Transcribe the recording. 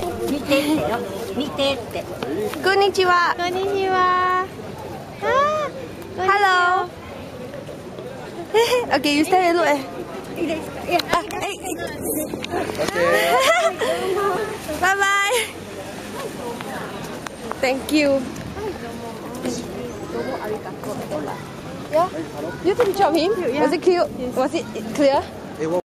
見てってよ見てってこんにちはこんにちは。あハロー Okay, you stay a little bit. いや ah, eh. Bye bye Thank you Yeah You did job him? Was it cute? Was it clear?